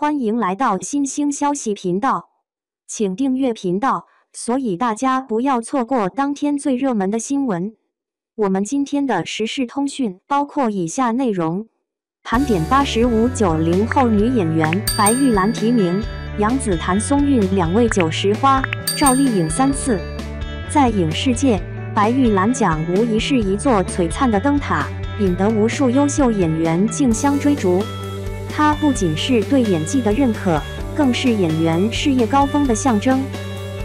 欢迎来到新兴消息频道，请订阅频道，所以大家不要错过当天最热门的新闻。我们今天的时事通讯包括以下内容：盘点八十五九零后女演员白玉兰提名，杨紫、谭松韵两位九十花，赵丽颖三次。在影视界，白玉兰奖无疑是一座璀璨的灯塔，引得无数优秀演员竞相追逐。它不仅是对演技的认可，更是演员事业高峰的象征。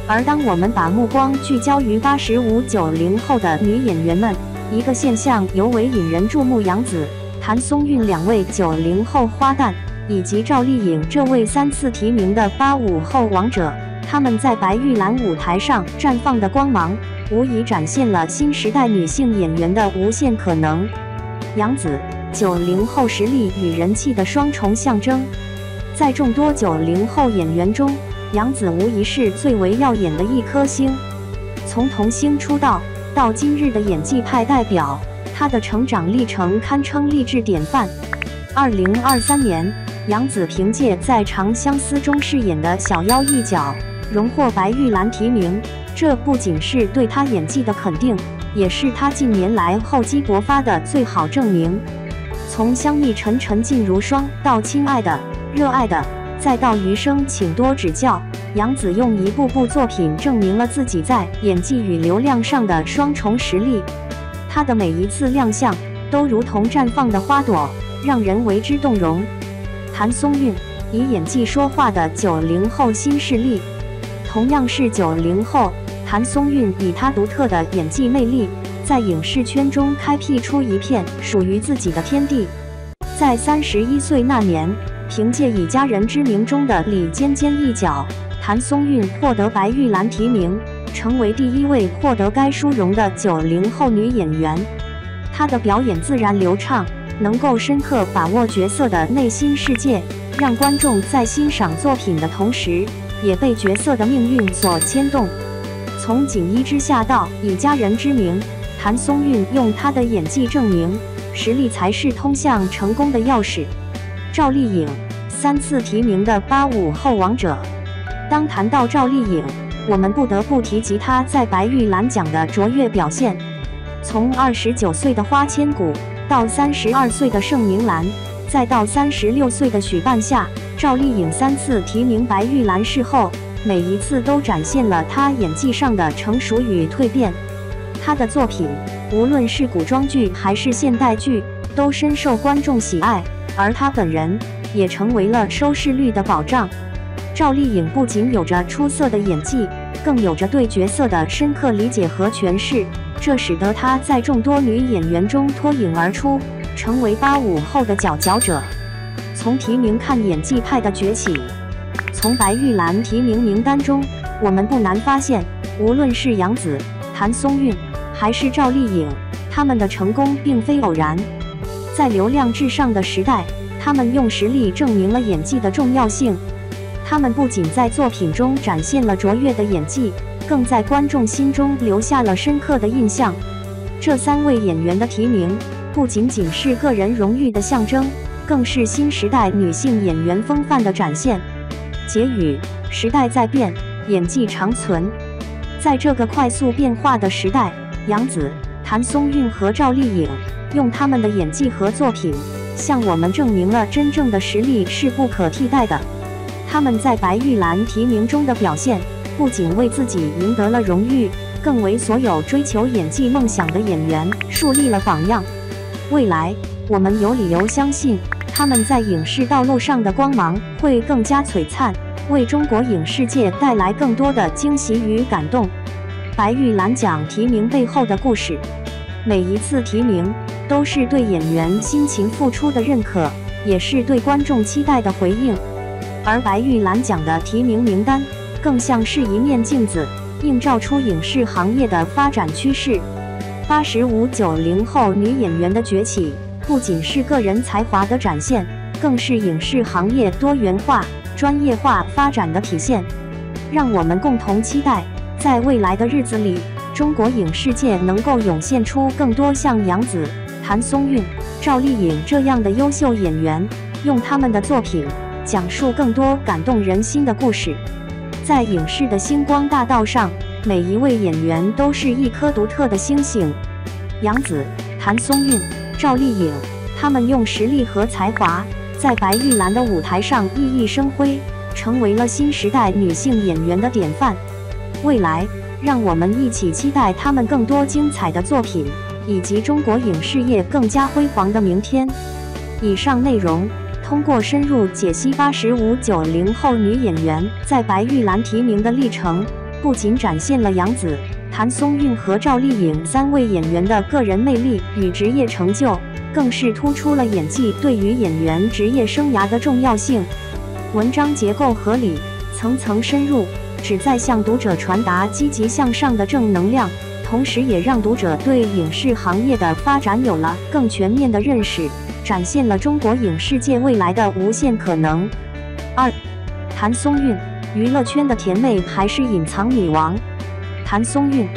而当我们把目光聚焦于八十五、九零后的女演员们，一个现象尤为引人注目：杨紫、谭松韵两位九零后花旦，以及赵丽颖这位三次提名的八五后王者，她们在白玉兰舞台上绽放的光芒，无疑展现了新时代女性演员的无限可能。杨紫。九零后实力与人气的双重象征，在众多九零后演员中，杨紫无疑是最为耀眼的一颗星。从童星出道到今日的演技派代表，她的成长历程堪称励志典范。二零二三年，杨紫凭借在《长相思》中饰演的小妖一角，荣获白玉兰提名。这不仅是对她演技的肯定，也是她近年来厚积薄发的最好证明。从香蜜沉沉烬如霜到亲爱的、热爱的，再到余生请多指教，杨紫用一部部作品证明了自己在演技与流量上的双重实力。她的每一次亮相都如同绽放的花朵，让人为之动容。谭松韵以演技说话的九零后新势力，同样是九零后，谭松韵以她独特的演技魅力。在影视圈中开辟出一片属于自己的天地。在三十一岁那年，凭借《以家人之名》中的李尖尖一角，谭松韵获得白玉兰提名，成为第一位获得该殊荣的九零后女演员。她的表演自然流畅，能够深刻把握角色的内心世界，让观众在欣赏作品的同时，也被角色的命运所牵动。从《锦衣之下》到《以家人之名》。谭松韵用她的演技证明，实力才是通向成功的钥匙。赵丽颖三次提名的八五后王者。当谈到赵丽颖，我们不得不提及她在白玉兰奖的卓越表现。从二十九岁的花千骨，到三十二岁的盛明兰，再到三十六岁的许半夏，赵丽颖三次提名白玉兰视后，每一次都展现了她演技上的成熟与蜕变。他的作品，无论是古装剧还是现代剧，都深受观众喜爱，而他本人也成为了收视率的保障。赵丽颖不仅有着出色的演技，更有着对角色的深刻理解和诠释，这使得她在众多女演员中脱颖而出，成为八五后的佼佼者。从提名看演技派的崛起，从白玉兰提名名单中，我们不难发现，无论是杨紫、谭松韵。还是赵丽颖，他们的成功并非偶然。在流量至上的时代，他们用实力证明了演技的重要性。他们不仅在作品中展现了卓越的演技，更在观众心中留下了深刻的印象。这三位演员的提名，不仅仅是个人荣誉的象征，更是新时代女性演员风范的展现。结语：时代在变，演技长存。在这个快速变化的时代。杨紫、谭松韵和赵丽颖用他们的演技和作品，向我们证明了真正的实力是不可替代的。他们在白玉兰提名中的表现，不仅为自己赢得了荣誉，更为所有追求演技梦想的演员树立了榜样。未来，我们有理由相信，他们在影视道路上的光芒会更加璀璨，为中国影视界带来更多的惊喜与感动。白玉兰奖提名背后的故事，每一次提名都是对演员辛勤付出的认可，也是对观众期待的回应。而白玉兰奖的提名名单，更像是一面镜子，映照出影视行业的发展趋势。八十五、九零后女演员的崛起，不仅是个人才华的展现，更是影视行业多元化、专业化发展的体现。让我们共同期待。在未来的日子里，中国影视界能够涌现出更多像杨紫、谭松韵、赵丽颖这样的优秀演员，用他们的作品讲述更多感动人心的故事。在影视的星光大道上，每一位演员都是一颗独特的星星。杨紫、谭松韵、赵丽颖，她们用实力和才华，在白玉兰的舞台上熠熠生辉，成为了新时代女性演员的典范。未来，让我们一起期待他们更多精彩的作品，以及中国影视业更加辉煌的明天。以上内容。通过深入解析八十五九零后女演员在白玉兰提名的历程，不仅展现了杨紫、谭松韵和赵丽颖三位演员的个人魅力与职业成就，更是突出了演技对于演员职业生涯的重要性。文章结构合理，层层深入，旨在向读者传达积极向上的正能量，同时也让读者对影视行业的发展有了更全面的认识。展现了中国影视界未来的无限可能。二，谭松韵，娱乐圈的甜妹还是隐藏女王？谭松韵，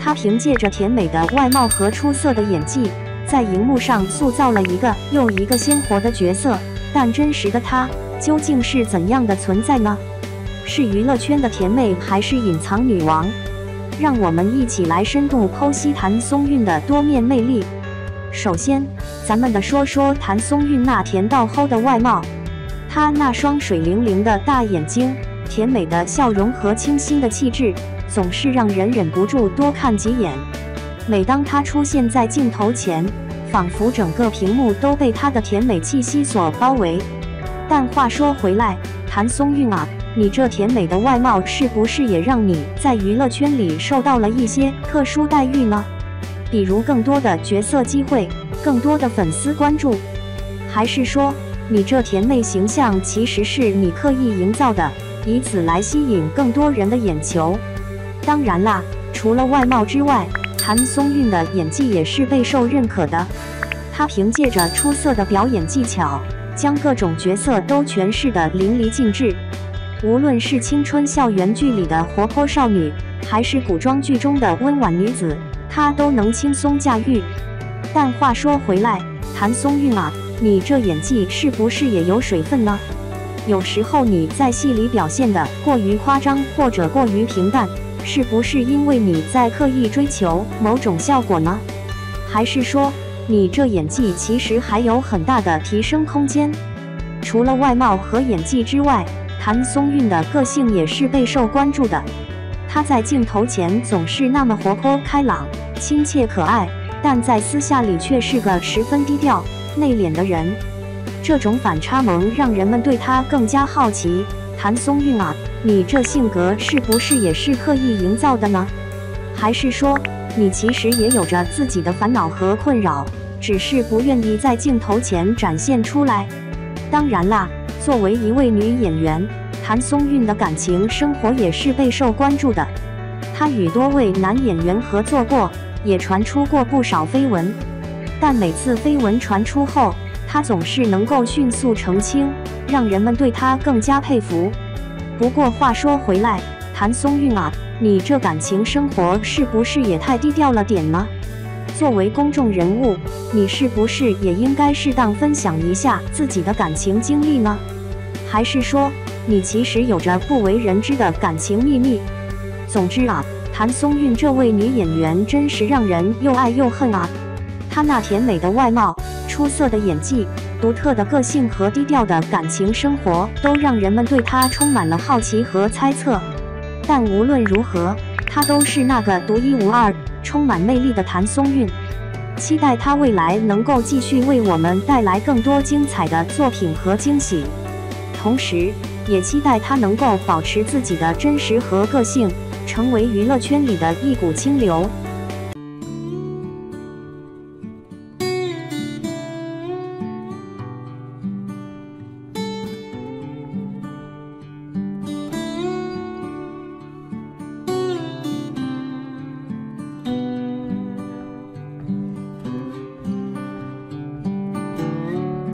她凭借着甜美的外貌和出色的演技，在荧幕上塑造了一个又一个鲜活的角色。但真实的她究竟是怎样的存在呢？是娱乐圈的甜妹，还是隐藏女王？让我们一起来深度剖析谭松韵的多面魅力。首先，咱们的说说谭松韵那甜到齁的外貌，她那双水灵灵的大眼睛、甜美的笑容和清新的气质，总是让人忍不住多看几眼。每当她出现在镜头前，仿佛整个屏幕都被她的甜美气息所包围。但话说回来，谭松韵啊，你这甜美的外貌是不是也让你在娱乐圈里受到了一些特殊待遇呢？比如更多的角色机会，更多的粉丝关注，还是说你这甜妹形象其实是你刻意营造的，以此来吸引更多人的眼球？当然啦，除了外貌之外，谭松韵的演技也是备受认可的。她凭借着出色的表演技巧，将各种角色都诠释得淋漓尽致。无论是青春校园剧里的活泼少女，还是古装剧中的温婉女子。她都能轻松驾驭，但话说回来，谭松韵啊，你这演技是不是也有水分呢？有时候你在戏里表现的过于夸张或者过于平淡，是不是因为你在刻意追求某种效果呢？还是说你这演技其实还有很大的提升空间？除了外貌和演技之外，谭松韵的个性也是备受关注的。她在镜头前总是那么活泼开朗、亲切可爱，但在私下里却是个十分低调、内敛的人。这种反差萌让人们对她更加好奇。谭松韵啊，你这性格是不是也是刻意营造的呢？还是说你其实也有着自己的烦恼和困扰，只是不愿意在镜头前展现出来？当然啦，作为一位女演员。谭松韵的感情生活也是备受关注的，她与多位男演员合作过，也传出过不少绯闻。但每次绯闻传出后，她总是能够迅速澄清，让人们对她更加佩服。不过话说回来，谭松韵啊，你这感情生活是不是也太低调了点呢？作为公众人物，你是不是也应该适当分享一下自己的感情经历呢？还是说？你其实有着不为人知的感情秘密。总之啊，谭松韵这位女演员真是让人又爱又恨啊！她那甜美的外貌、出色的演技、独特的个性和低调的感情生活，都让人们对她充满了好奇和猜测。但无论如何，她都是那个独一无二、充满魅力的谭松韵。期待她未来能够继续为我们带来更多精彩的作品和惊喜。同时，也期待他能够保持自己的真实和个性，成为娱乐圈里的一股清流。